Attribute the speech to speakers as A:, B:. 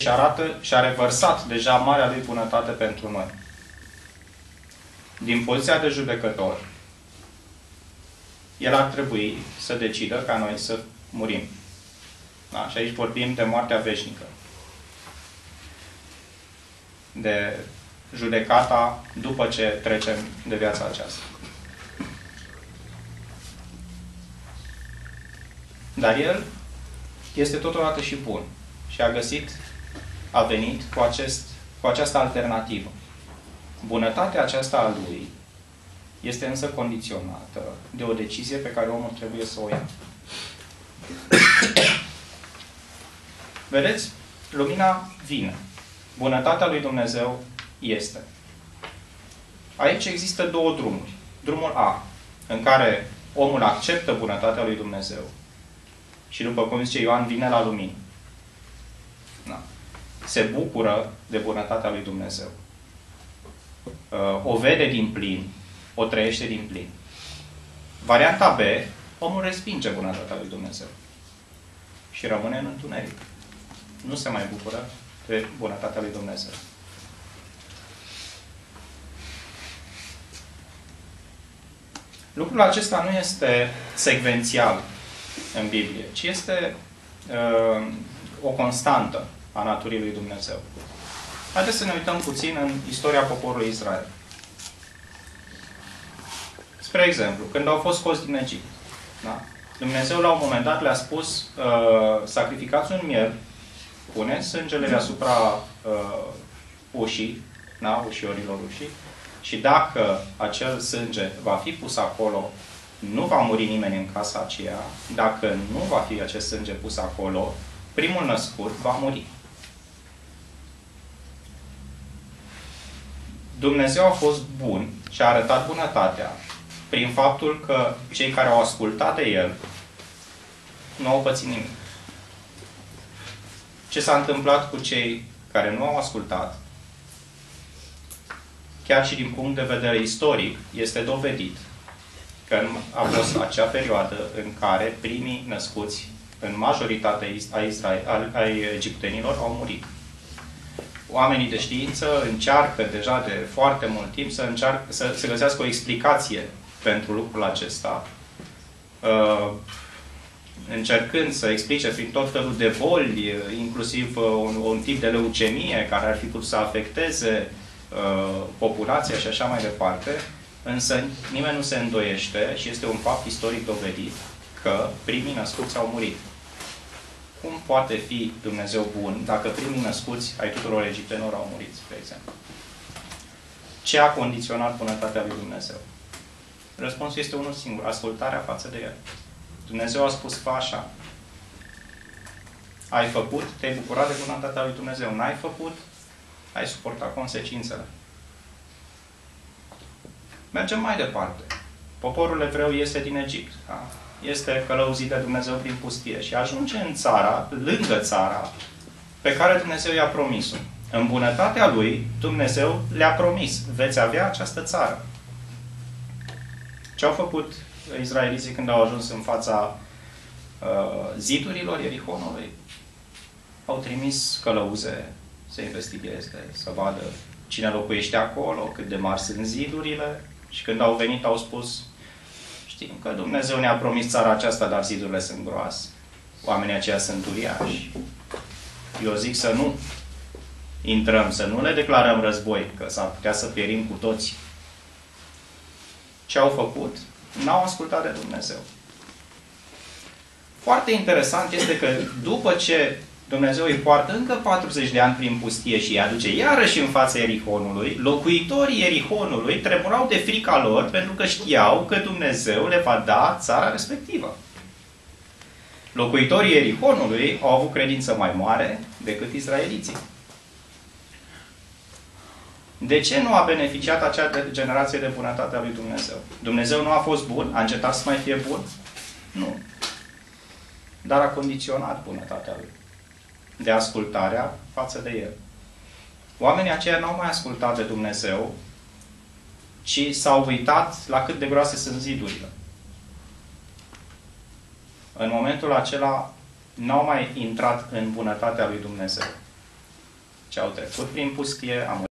A: și arată și a revărsat deja marea lui bunătate pentru noi. Din poziția de judecător, el ar trebui să decidă ca noi să murim. Da? Și aici vorbim de moartea veșnică. De judecata după ce trecem de viața aceasta. Dar el este totodată și bun. Și a găsit, a venit cu, acest, cu această alternativă. Bunătatea aceasta a lui este însă condiționată de o decizie pe care omul trebuie să o ia. Vedeți? Lumina vine. Bunătatea lui Dumnezeu este. Aici există două drumuri. Drumul A, în care omul acceptă bunătatea lui Dumnezeu și după cum zice Ioan, vine la lumină. Da. Se bucură de bunătatea lui Dumnezeu. Uh, o vede din plin, o trăiește din plin. Varianta B, omul respinge bunătatea lui Dumnezeu și rămâne în întuneric. Nu se mai bucură de bunătatea lui Dumnezeu. Lucrul acesta nu este secvențial în Biblie, ci este uh, o constantă a naturii lui Dumnezeu. Haideți să ne uităm puțin în istoria poporului Israel. Spre exemplu, când au fost scoți din Egipt, da? Dumnezeu la un moment dat le-a spus uh, sacrificați un miel, pune sângele deasupra uh, ușii, da? ușiorilor ușii, și dacă acel sânge va fi pus acolo, nu va muri nimeni în casa aceea. Dacă nu va fi acest sânge pus acolo, primul născut va muri. Dumnezeu a fost bun și a arătat bunătatea prin faptul că cei care au ascultat de El nu au pățit nimic. Ce s-a întâmplat cu cei care nu au ascultat chiar și din punct de vedere istoric, este dovedit că a fost acea perioadă în care primii născuți în majoritatea a, Israel, a egiptenilor au murit. Oamenii de știință încearcă deja de foarte mult timp să, încearcă, să, să găsească o explicație pentru lucrul acesta, uh, încercând să explice prin tot felul de boli, inclusiv uh, un, un tip de leucemie care ar fi putut să afecteze Uh, populația și așa mai departe, însă nimeni nu se îndoiește și este un fapt istoric dovedit că primii născuți au murit. Cum poate fi Dumnezeu bun dacă primii născuți ai tuturor egiptenilor au murit, spre exemplu? Ce a condiționat bunătatea lui Dumnezeu? Răspunsul este unul singur, ascultarea față de El. Dumnezeu a spus, fă așa. Ai făcut, te-ai bucurat de bunătatea lui Dumnezeu. N-ai făcut, ai suporta consecințele. Mergem mai departe. Poporul evreu este din Egipt. Da? Este călăuzit de Dumnezeu prin pustie și ajunge în țara, lângă țara, pe care Dumnezeu i-a promis-o. În bunătatea lui, Dumnezeu le-a promis, veți avea această țară. Ce au făcut izraeliții când au ajuns în fața uh, zidurilor Ierihonului? Au trimis călăuze să investigheze, să vadă cine locuiește acolo, cât de mari sunt zidurile. Și când au venit, au spus, știm că Dumnezeu ne-a promis țara aceasta, dar zidurile sunt groase. Oamenii aceia sunt uriași. Eu zic să nu intrăm, să nu le declarăm război, că s-ar putea să pierim cu toți. Ce au făcut? N-au ascultat de Dumnezeu. Foarte interesant este că după ce Dumnezeu îi poartă încă 40 de ani prin pustie și îi aduce iarăși în fața Erihonului, locuitorii Erihonului tremurau de frica lor pentru că știau că Dumnezeu le va da țara respectivă. Locuitorii Erihonului au avut credință mai mare decât izraeliții. De ce nu a beneficiat acea generație de bunătate a lui Dumnezeu? Dumnezeu nu a fost bun? A încetat să mai fie bun? Nu. Dar a condiționat bunătatea lui de ascultarea față de El. Oamenii aceia n-au mai ascultat de Dumnezeu, ci s-au uitat la cât de groase sunt zidurile. În momentul acela n-au mai intrat în bunătatea lui Dumnezeu. ce au trecut prin pustie, am